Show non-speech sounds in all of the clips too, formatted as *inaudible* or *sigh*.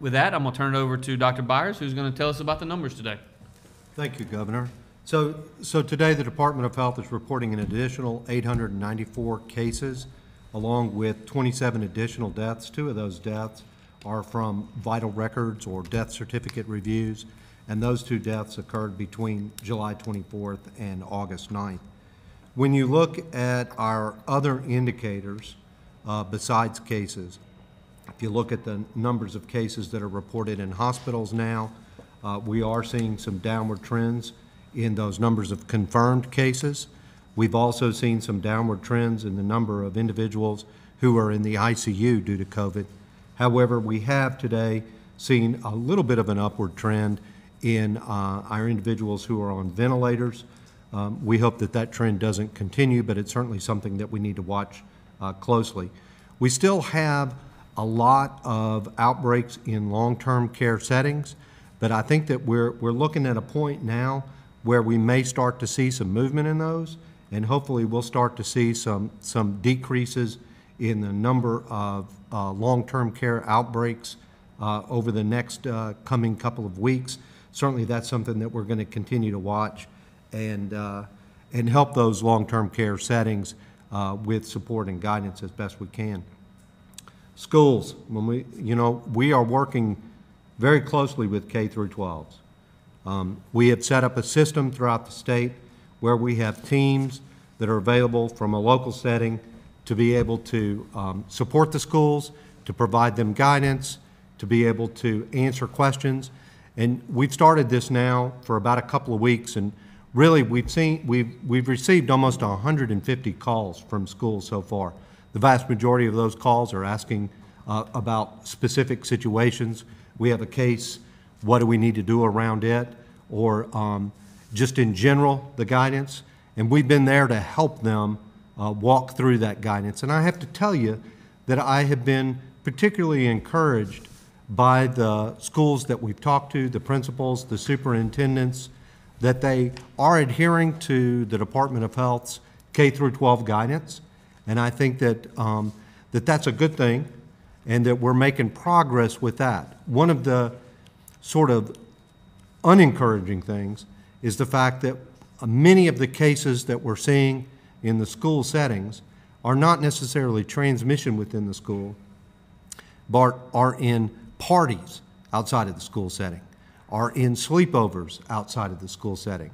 with that, I'm going to turn it over to Dr. Byers, who's going to tell us about the numbers today. Thank you, Governor. So, so today, the Department of Health is reporting an additional 894 cases, along with 27 additional deaths. Two of those deaths are from vital records or death certificate reviews, and those two deaths occurred between July 24th and August 9th. When you look at our other indicators, uh, besides cases, if you look at the numbers of cases that are reported in hospitals now, uh, we are seeing some downward trends in those numbers of confirmed cases. We've also seen some downward trends in the number of individuals who are in the ICU due to COVID. However, we have today seen a little bit of an upward trend in uh, our individuals who are on ventilators. Um, We hope that that trend doesn't continue, but it's certainly something that we need to watch uh, closely. We still have a lot of outbreaks in long-term care settings, but I think that we're, we're looking at a point now where we may start to see some movement in those, and hopefully we'll start to see some, some decreases in the number of uh, long-term care outbreaks uh, over the next uh, coming couple of weeks. Certainly, that's something that we're going to continue to watch and, uh, and help those long-term care settings uh, with support and guidance as best we can. Schools, when we, you know, we are working very closely with K through 12s. Um, We have set up a system throughout the state where we have teams that are available from a local setting to be able to um, support the schools, to provide them guidance, to be able to answer questions. And we've started this now for about a couple of weeks, and really, we've seen, we've, we've received almost 150 calls from schools so far. The vast majority of those calls are asking uh, about specific situations. We have a case, what do we need to do around it? Or um, just in general, the guidance. And we've been there to help them uh, walk through that guidance. And I have to tell you that I have been particularly encouraged by the schools that we've talked to, the principals, the superintendents, that they are adhering to the Department of Health's K through 12 guidance. And I think that, um, that that's a good thing and that we're making progress with that. One of the sort of unencouraging things is the fact that many of the cases that we're seeing in the school settings are not necessarily transmission within the school, but are in parties outside of the school setting, are in sleepovers outside of the school setting.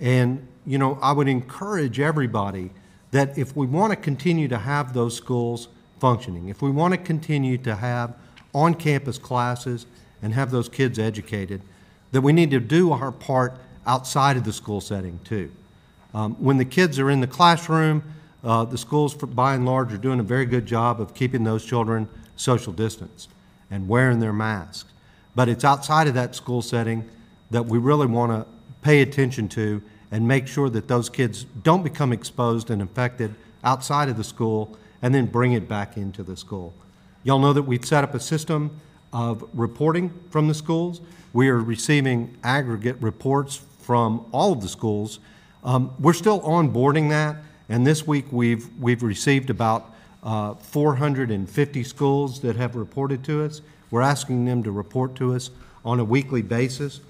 And, you know, I would encourage everybody that if we want to continue to have those schools functioning, if we want to continue to have on-campus classes and have those kids educated, that we need to do our part outside of the school setting too. Um, when the kids are in the classroom, uh, the schools, for, by and large, are doing a very good job of keeping those children social distance and wearing their masks. But it's outside of that school setting that we really want to pay attention to and make sure that those kids don't become exposed and infected outside of the school and then bring it back into the school. Y'all know that we've set up a system of reporting from the schools. We are receiving aggregate reports from all of the schools. Um, we're still onboarding that, and this week we've, we've received about uh, 450 schools that have reported to us. We're asking them to report to us on a weekly basis.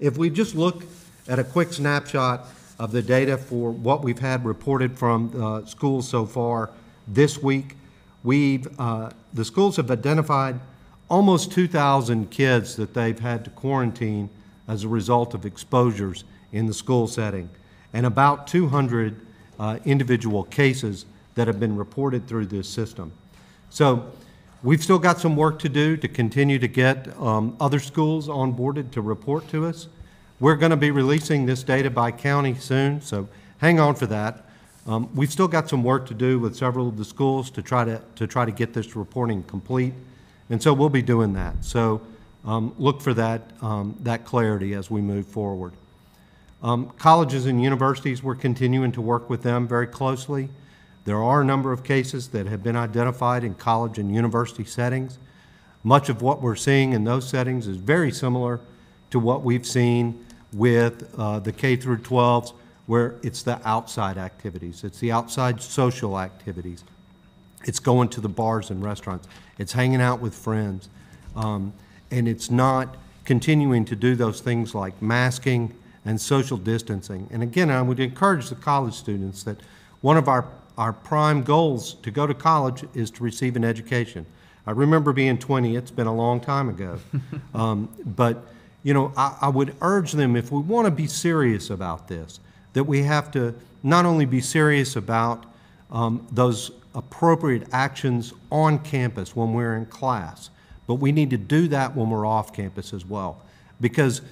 If we just look at a quick snapshot of the data for what we've had reported from uh, schools so far this week, we've, uh, the schools have identified almost 2,000 kids that they've had to quarantine as a result of exposures in the school setting, and about 200 uh, individual cases that have been reported through this system. So we've still got some work to do to continue to get um, other schools onboarded to report to us. We're going to be releasing this data by county soon, so hang on for that. Um, we've still got some work to do with several of the schools to try to, to try to get this reporting complete. And so we'll be doing that. So um, look for that, um, that clarity as we move forward. Um, colleges and universities, we're continuing to work with them very closely. There are a number of cases that have been identified in college and university settings. Much of what we're seeing in those settings is very similar to what we've seen with uh, the K through 12s, where it's the outside activities, it's the outside social activities. It's going to the bars and restaurants. It's hanging out with friends. Um, And it's not continuing to do those things like masking and social distancing. And again, I would encourage the college students that one of our, our prime goals to go to college is to receive an education. I remember being 20, it's been a long time ago. *laughs* Um, But, you know, I, I would urge them, if we want to be serious about this, that we have to not only be serious about um, those appropriate actions on campus when we're in class, but we need to do that when we're off campus as well. Because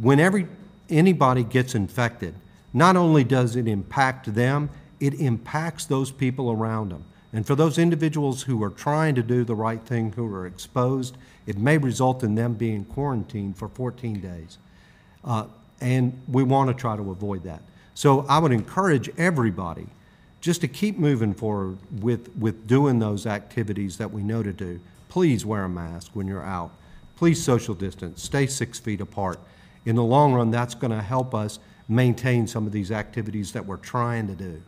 whenever anybody gets infected, not only does it impact them, it impacts those people around them. And for those individuals who are trying to do the right thing, who are exposed, it may result in them being quarantined for 14 days. Uh, And we want to try to avoid that. So I would encourage everybody just to keep moving forward with, with doing those activities that we know to do. Please wear a mask when you're out. Please social distance, stay six feet apart. In the long run, that's going to help us maintain some of these activities that we're trying to do.